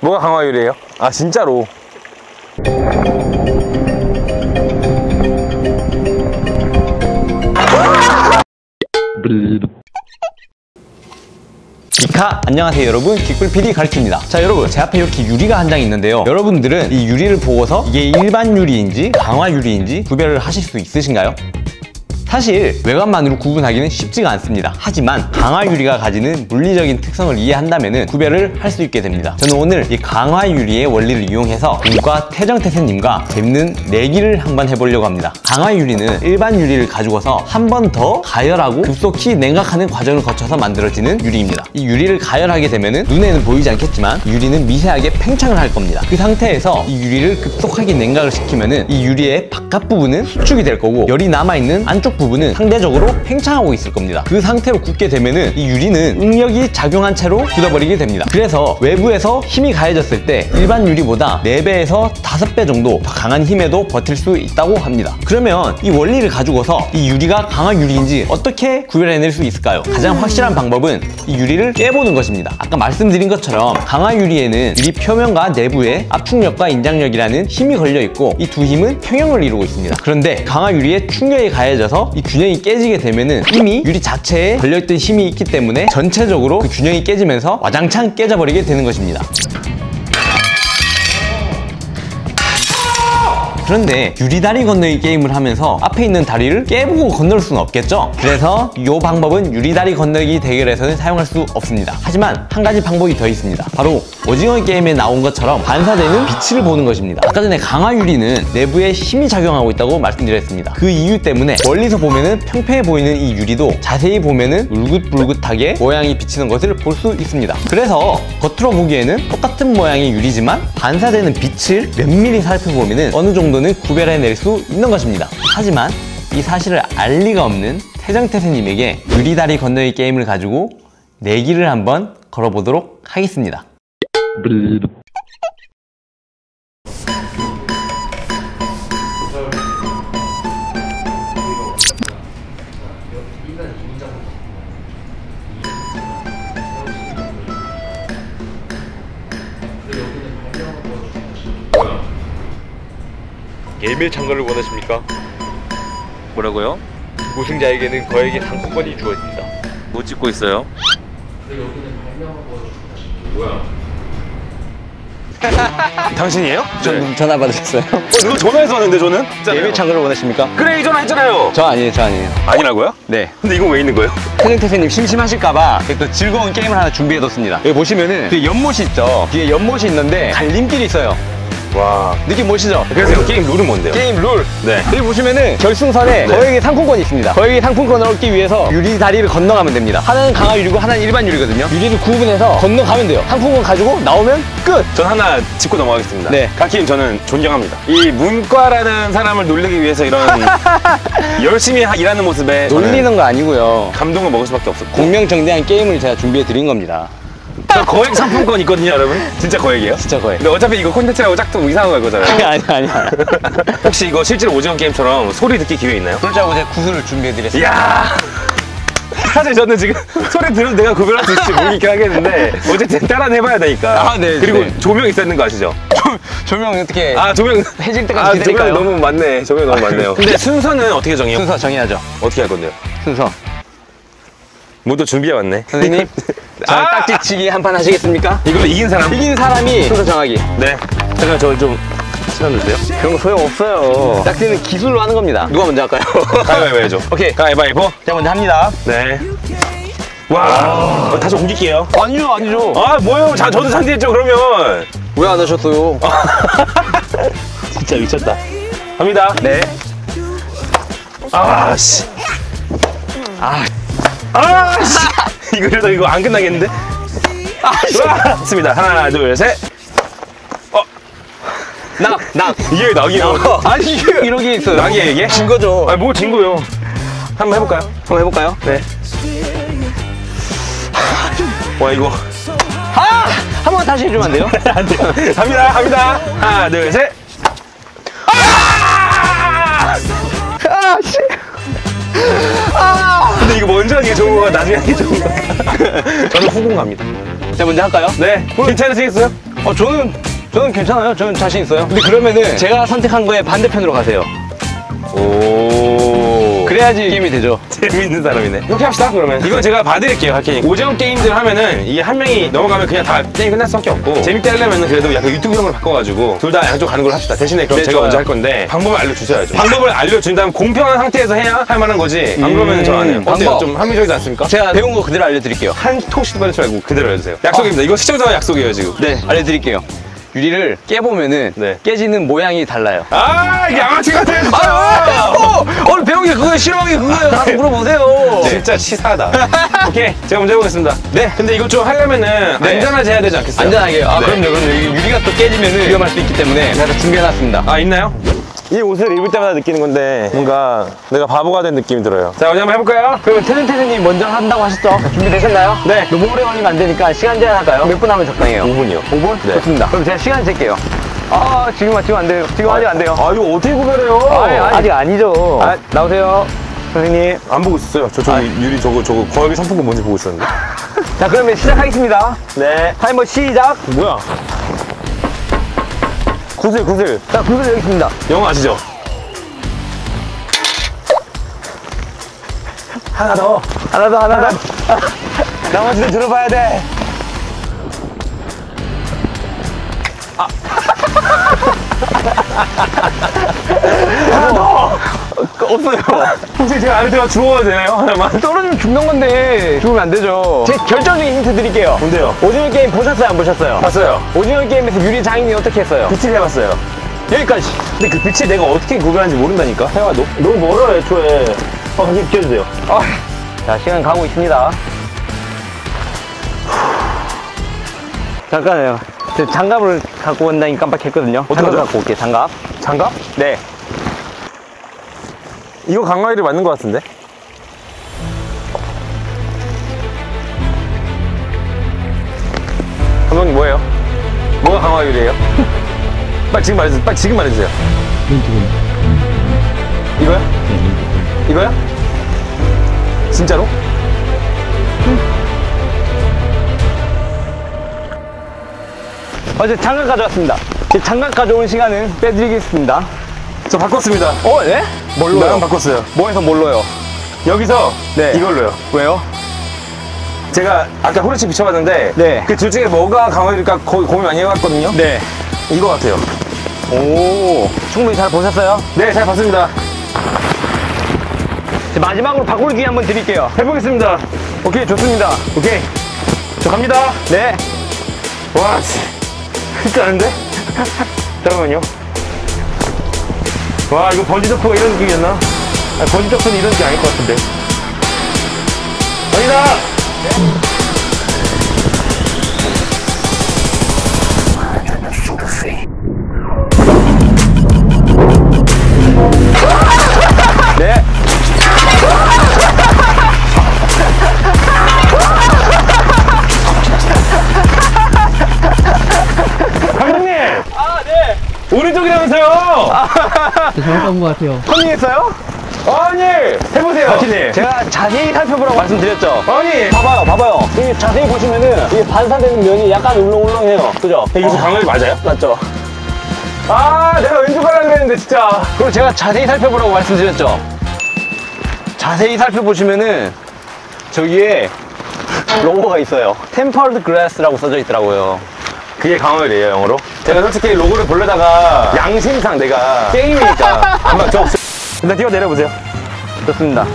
뭐가 강화유리예요? 아 진짜로 이카 안녕하세요 여러분 귓불PD 가르칩니다 자 여러분 제 앞에 이렇게 유리가 한 장 있는데요 여러분들은 이 유리를 보고서 이게 일반 유리인지 강화 유리인지 구별을 하실 수 있으신가요? 사실 외관만으로 구분하기는 쉽지가 않습니다. 하지만 강화 유리가 가지는 물리적인 특성을 이해한다면 구별을 할 수 있게 됩니다. 저는 오늘 이 강화 유리의 원리를 이용해서 문과 태정태세님과 재밌는 내기를 한번 해보려고 합니다. 강화 유리는 일반 유리를 가지고서 한 번 더 가열하고 급속히 냉각하는 과정을 거쳐서 만들어지는 유리입니다. 이 유리를 가열하게 되면 눈에는 보이지 않겠지만 유리는 미세하게 팽창을 할 겁니다. 그 상태에서 이 유리를 급속하게 냉각을 시키면 이 유리의 바깥 부분은 수축이 될 거고 열이 남아있는 안쪽 부분은 상대적으로 팽창하고 있을 겁니다. 그 상태로 굳게 되면은 이 유리는 응력이 작용한 채로 굳어버리게 됩니다. 그래서 외부에서 힘이 가해졌을 때 일반 유리보다 4배에서 5배 정도 더 강한 힘에도 버틸 수 있다고 합니다. 그러면 이 원리를 가지고서 이 유리가 강한 유리인지 어떻게 구별해낼 수 있을까요? 가장 확실한 방법은 이 유리를 깨보는 것입니다. 아까 말씀드린 것처럼 강한 유리에는 유리 표면과 내부에 압축력과 인장력이라는 힘이 걸려 있고 이 두 힘은 평형을 이루고 있습니다. 그런데 강한 유리에 충격이 가해져서 이 균형이 깨지게 되면은 이미 유리 자체에 걸려있던 힘이 있기 때문에 전체적으로 그 균형이 깨지면서 와장창 깨져버리게 되는 것입니다. 그런데 유리다리 건너기 게임을 하면서 앞에 있는 다리를 깨보고 건널 수는 없겠죠? 그래서 이 방법은 유리다리 건너기 대결에서는 사용할 수 없습니다. 하지만 한 가지 방법이 더 있습니다. 바로 오징어 게임에 나온 것처럼 반사되는 빛을 보는 것입니다. 아까 전에 강화 유리는 내부에 힘이 작용하고 있다고 말씀드렸습니다. 그 이유 때문에 멀리서 보면은 평평해 보이는 이 유리도 자세히 보면은 울긋불긋하게 모양이 비치는 것을 볼 수 있습니다. 그래서 겉으로 보기에는 똑같은 모양의 유리지만 반사되는 빛을 면밀히 살펴보면은 어느 정도 는 구별해낼 수 있는 것입니다. 하지만 이 사실을 알 리가 없는 태정태세님에게 유리다리 건너기 게임을 가지고 내기를 한번 걸어보도록 하겠습니다. 예밀 참가를 원하십니까? 뭐라고요? 우승자에게는 거액의 상품권이 주어집니다. 뭐 찍고 있어요? 당신이에요? 전 전화 받으셨어요? 어, 누가 전화해서 왔는데 저는? 예밀 참가를 원하십니까? 그래 이 전화 했잖아요 저 아니에요, 저 아니에요. 아니라고요? 네. 근데 이건 왜 있는 거예요? 태생태생님 심심하실까봐 또 즐거운 게임을 하나 준비해뒀습니다. 여기 보시면은 뒤에 연못이 있죠. 뒤에 연못이 있는데 갈림길이 있어요. 와 느낌 보시죠? 그래서 이 게임 룰은 뭔데요? 게임 룰. 네. 여기 보시면은 결승선에 네. 거액의 상품권이 있습니다. 거액의 상품권을 얻기 위해서 유리 다리를 건너가면 됩니다. 하나는 강화 유리고 하나는 일반 유리거든요. 유리를 구분해서 건너가면 돼요. 상품권 가지고 나오면 끝. 전 하나 짚고 넘어가겠습니다 네. 가키님 저는 존경합니다 이 문과라는 사람을 놀리기 위해서 이런 열심히 하- 일하는 모습에 놀리는 거 아니고요. 감동을 먹을 수밖에 없었고 공명정대한 게임을 제가 준비해 드린 겁니다. 저 거액 상품권 있거든요 여러분 진짜 거액이에요 진짜 거액. 근데 어차피 이거 콘텐츠라고 짝도 이상한 걸 거잖아요 아니 아니 아니. 혹시 이거 실제로 오징어 게임처럼 소리 듣기 기회 있나요? 그렇다고 제가 구슬을 준비해 드렸습니다. 이야 사실 저는 지금 소리 들으면 내가 구별할 수 있을지 모르겠긴 하겠는데 어쨌든 따라는 해봐야 되니까 아, 네, 그리고 네. 조명 되는 거 아시죠? 조명 어떻게 아 조명 해질 아 때까지 기다릴까요? 조명 너무 많네 조명 너무 많네요 근데 순서는 어떻게 정해요? 순서 정해야죠. 어떻게 할 건데요? 순서. 뭐또 준비해 왔네 선생님, 저랑 아! 딱지치기 한 판 하시겠습니까? 이걸로 이긴 사람 이긴 사람이 순서 정하기. 네 잠깐 저 좀 시간 주세요 그런 거 소용 없어요. 딱지는 기술로 하는 겁니다. 누가 먼저 할까요? 가위바위보 해야죠 오케이. 가위바위보 제가 먼저 합니다. 네 와, 어, 다시 옮길게요. 아니죠, 아니죠. 아, 뭐요? 자, 저도 상대했죠, 그러면. 왜 안 하셨어요? 진짜 미쳤다. 갑니다. 네. 아, 씨. 아, 아, 씨. 이거 이러다 이거 안 끝나겠는데? 아, 와, 좋습니다. 하나, 둘, 셋. 어, 낙, 낙. 이게 낙이에요. 아니, 이게 이렇게 있어요. 낙이에요, 이게? 진 거죠. 아, 뭐 진 거요. 한번 해볼까요? 한번 해볼까요? 네. 와, 이거. 아! 한 번 다시 해주면 안 돼요? 안 돼요. 갑니다, 갑니다. 하나, 둘, 셋. 아! 아, 씨. 근데 이거 먼저 하는 게 좋은 거야, 나중에 하는 게 좋은 거야. 저는 후공 갑니다. 제가 먼저 할까요? 네. 괜찮으시겠어요? 어, 저는, 저는 괜찮아요. 저는 자신 있어요. 근데 그러면은 제가 선택한 거에 반대편으로 가세요. 오. 그래야지 게임이 되죠. 재밌는 사람이네. 이렇게 합시다, 그러면. 이건 제가 봐드릴게요, 하케님. 오징어 게임들 하면은 이게 한 명이 넘어가면 그냥 다 게임 끝날 수밖에 없고. 재밌게 하려면은 그래도 약간 유튜브형으로 바꿔가지고 둘 다 양쪽 가는 걸로 합시다. 대신에 그럼 네, 제가 좋아요. 먼저 할 건데 방법을 알려주셔야죠. 방법을 알려준 다음 공평한 상태에서 해야 할 만한 거지. 안 그러면 저 안 해요. 어때요? 방법. 좀 합리적이지 않습니까? 제가 배운 거 그대로 알려드릴게요. 한 토시도 빠지지 말고 그대로 해주세요. 약속입니다. 이거 시청자와 약속이에요, 지금. 네, 알려드릴게요. 유리를 깨보면은 네. 깨지는 모양이 달라요. 아, 이게 양아치 같아요, 진짜. 아, 어, 오늘 배운 게 그거예요. 싫어한 게 그거예요. 가서 물어보세요. 진짜 치사하다. 오케이, 제가 먼저 해보겠습니다. 네. 근데 이거 좀 하려면은 네. 안전하게 해야 되지 않겠어요? 안전하게. 아, 네. 그럼요, 그럼요. 유리가 또 깨지면은 위험할 수 있기 때문에 제가 다 준비해놨습니다. 아 있나요? 이 옷을 입을 때마다 느끼는 건데 뭔가 내가 바보가 된 느낌이 들어요 자 어디 한번 해볼까요? 그러면 태준태준님 먼저 한다고 하셨죠? 준비되셨나요? 네. 너무 오래 걸리면 안 되니까 시간 제한 할까요? 몇 분 하면 적당해요? 5분이요 5분? 네. 좋습니다. 그럼 제가 시간 잴게요. 아, 지금, 지금 안 돼요. 지금 아직 안 돼요. 아 이거 어떻게 구별해요? 아니, 아니. 아직 아니죠. 아, 나오세요. 선생님. 안 보고 있었어요 저 저기 유리 저거 저거 거기 상품권 뭔지 보고 있었는데 자, 그러면 시작하겠습니다. 네 타이머 시작. 뭐야 구슬 구슬 자, 구슬 여기 있습니다. 영어 아시죠? 하나 더 하나 더, 하나 더. 나머지는 들어봐야 돼 없어요. 혹시 제가 안에 들어가 주워도 되나요? 하나만 떨어지면 죽는 건데 죽으면 안 되죠. 제 결정적인 힌트 드릴게요. 뭔데요? 오징어 게임 보셨어요? 안 보셨어요? 봤어요 오징어 게임에서 유리 장인이 어떻게 했어요? 빛을 해봤어요 여기까지. 근데 그 빛이 내가 어떻게 구별하는지 모른다니까 해가 너, 너무 멀어요 애초에 어 같이 비켜주세요 아, 자, 시간 가고 있습니다. 잠깐만요. 저 장갑을 갖고 온다니 깜빡했거든요. 장갑? 갖고 올게요, 장갑. 장갑? 네. 이거 강화일이 맞는 것 같은데? 감독님 뭐예요? 뭐가 강화율이에요? 빨리 지금 말해주세요. 빨리 지금 말해주세요. 이거요? 이거요? 진짜로? 어제 장갑 가져왔습니다. 제 장갑 가져온 시간은 빼드리겠습니다. 저 바꿨습니다. 어, 네? 뭘로요? 나랑 바꿨어요. 뭐해서 뭘로요? 여기서 네. 이걸로요. 왜요? 제가 아까 호르치 비춰봤는데 네. 그 둘 중에 뭐가 강화율일까 고, 고민 많이 해봤거든요. 네. 이거 같아요. 오, 충분히 잘 보셨어요? 네, 잘 봤습니다. 자, 마지막으로 바꿀 기회 한번 드릴게요. 해보겠습니다. 오케이, 좋습니다. 오케이. 저 갑니다. 네. 와, 씨. 쉽지 않은데? 잠깐만요. 와, 이거 번지 점프가 이런 느낌이었나? 아, 번지 점프는 이런 느낌 아닐 것 같은데. 네. 감독님! 아, 네. 오른쪽이라면서요! 잘못한 것 같아요. 컨닝했어요? 아니! 해보세요, 아키님. 제가 자세히 살펴보라고 말씀드렸죠? 아니! 봐봐요, 봐봐요. 이게 자세히 보시면은 이게 반사되는 면이 약간 울렁울렁해요. 그죠? 이거 강렬이 맞아요? 맞죠? 아, 내가 왼쪽 가려고 그랬는데, 진짜. 그리고 제가 자세히 살펴보라고 말씀드렸죠? 자세히 살펴보시면은 저기에 로고가 있어요. Tempered Glass라고 써져 있더라고요. 그게 강화율이에요, 영어로? 제가 솔직히 로고를 보려다가 양심상 내가 게임이니까 한번 저 일단 뛰어 내려보세요. 좋습니다.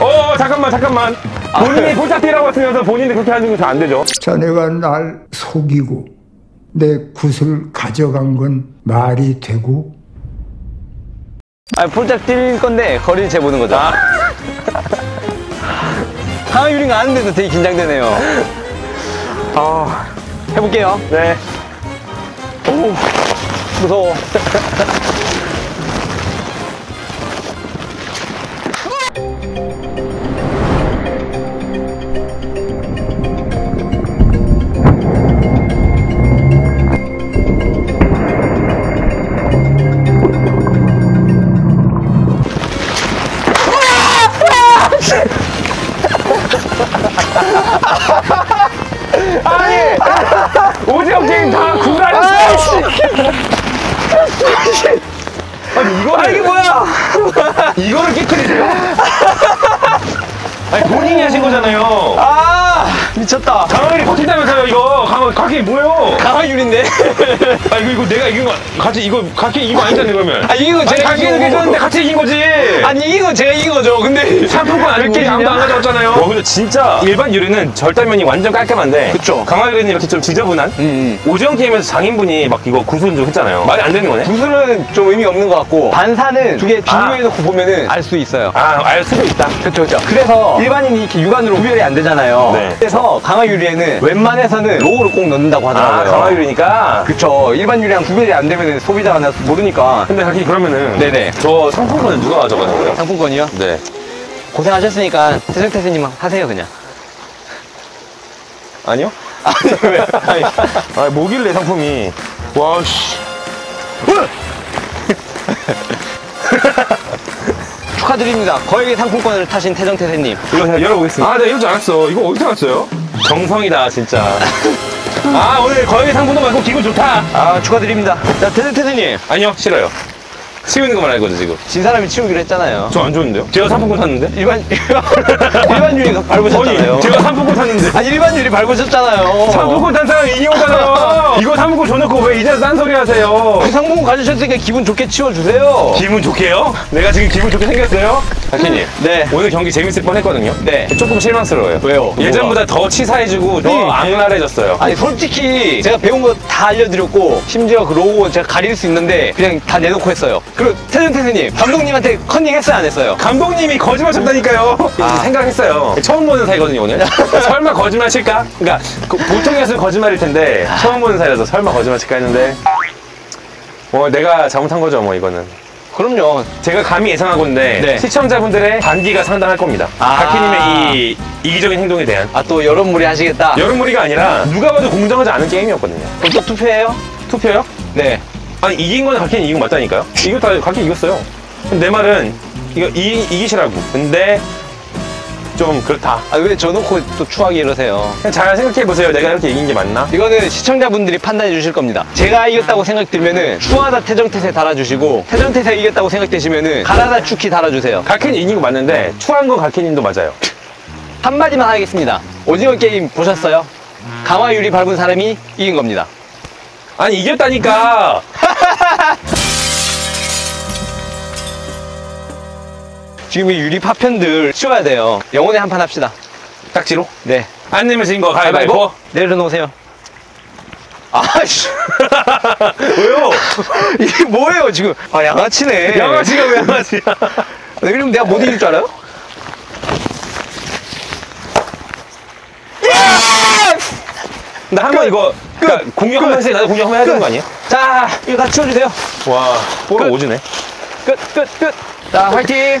어, 잠깐만, 잠깐만. 본인이 폴짝티라고 했으면서 본인이 그렇게 하는 건잘안 되죠. 자네가 날 속이고 내 굿을 가져간 건 말이 되고 아니, 폴짝 뛸 건데 거리를 재보는 거죠. 아. 강화유리가 아는데도 되게 긴장되네요. 아, 해볼게요. 네. 오, 무서워. 본인이 하신 거잖아요. 아, 미쳤다. 강원이 버틴다면서요 이거. 강원 각기 뭐예요? 강화율인데? 아 이거 이거 내가 이긴 거 같이 이거 각기 이긴 거 아니잖아요 그러면. 아, 이긴 거 아니 제가 이긴. 줬는데 같이 이긴 거지. 아니, 이긴 건 제가 이긴 거죠. 근데. 상품권 아직까지 아무도 안 가져왔잖아요. 와, 근데 진짜 일반 유리는 절단면이 완전 깔끔한데. 그쵸. 강화 유리는 이렇게 좀 지저분한? 음. 오징어 게임에서 장인분이 막 이거 구슬 좀 했잖아요. 말이 안 되는 거네? 구슬은 좀 의미 없는 것 같고 반사는 두 개 비교해놓고 보면은 알 수 있어요. 아, 알 수도 있다. 그렇죠, 그렇죠. 그래서 일반인이 이렇게 육안으로 구별이 안 되잖아요. 네. 그래서 강화 유리에는 웬만해서는 로고를 꼭 넣는다고 아, 하더라고요. 강화 유리니까. 그쵸. 일반 유리랑 구별이 안 되면 소비자가 나- 모르니까. 근데 하긴 그러면은. 네네. 저 상품권은 누가 가져가는 거예요? 상품권이요? 네. 고생하셨으니까 태생태생님 하세요 그냥. 아니요? 아니 왜? 아니, 아, 뭐길래 상품이. 와, 씨. 축하드립니다. 거액의 상품권을 타신 태정태생님. 이거 제가 열어보겠습니다. 아, 네, 이럴 줄 알았어. 이거 어디서 났어요? 정성이다, 진짜. 아, 오늘 거의 상품도 많고 기분 좋다. 아 축하드립니다. 자 태정태생님. 아니요, 싫어요. 치우는 것만 알거든, 지금. 진 사람이 치우기로 했잖아요. 저 안 좋은데요? 제가 상품권 탔는데? 일반 일반 유리 밟으셨잖아요. 제가 상품권 탔는데. 아니 일반 유리 밟으셨잖아요. 상품권 탄 사람이 이기오잖아요. 이거 상품권 줘놓고 왜 이제 딴 소리 하세요? 그 상품권 가지셨으니까 기분 좋게 치워주세요. 기분 좋게요? 내가 지금 기분 좋게 생겼어요? 박현님. 네. 오늘 경기 재밌을 뻔 했거든요. 네. 조금 실망스러워요. 왜요? 예전보다 더 치사해지고 더 네. 악랄해졌어요. 아니 솔직히 제가 배운 거 다 알려드렸고 심지어 그 로고 제가 가릴 수 있는데 그냥 다 내놓고 했어요. 그리고 태정태생님 감독님한테 컨닝 했어요 안 했어요? 감독님이 거짓말 쳤다니까요. 아. 생각했어요. 처음 보는 사이거든요, 오늘. 설마 거짓말 칠까? 그러니까 그 보통이었으면 거짓말일 텐데 처음 보는 사이라서 설마 거짓말 칠까 했는데 뭐 내가 잘못한 거죠, 뭐 이거는. 그럼요. 제가 감히 예상하건데 네. 시청자분들의 반기가 상당할 겁니다. 아. 박희님의 이 이기적인 행동에 대한 아 또 여론몰이 하시겠다. 여름무리가 아니라 누가 봐도 공정하지 않은 게임이었거든요. 그럼 또 투표해요? 투표요? 네. 아니 이긴 건 각현 이긴 거 맞다니까요? 이겼다 각현 이겼어요. 근데 내 말은 이거 이, 이기시라고. 근데 좀 그렇다. 아 왜 저놓고 또 추하게 이러세요? 그냥 잘 생각해 보세요. 내가 이렇게 이긴 게 맞나? 이거는 시청자분들이 판단해 주실 겁니다. 제가 이겼다고 생각들면은 추하다 태정태세 달아주시고 태정태세 이겼다고 생각되시면은 가라다 축키 달아주세요. 각현이 이긴 거 맞는데 추한 건 각현님도 맞아요. 한마디만 하겠습니다. 오징어 게임 보셨어요? 강화 유리 밟은 사람이 이긴 겁니다. 아니 이겼다니까. 지금 이 유리 파편들 치워야 돼요. 영혼의 한판 합시다. 딱지로? 네. 안 내면 진거 가위바위보. 내려놓으세요. 아씨. 왜요? 이게 뭐예요, 지금? 아, 양아치네. 양아치가 왜 양아치야? 네, 그럼 내가 못 이길 줄 알아요? 나한번 이거 그러니까 공격 한 번씩 나도 공격 한 번 해야 되는 거 아니에요? 자, 이거 다 치워주세요. 와, 뽀로 끝. 오지네. 끝, 끝, 끝. 자, 화이팅!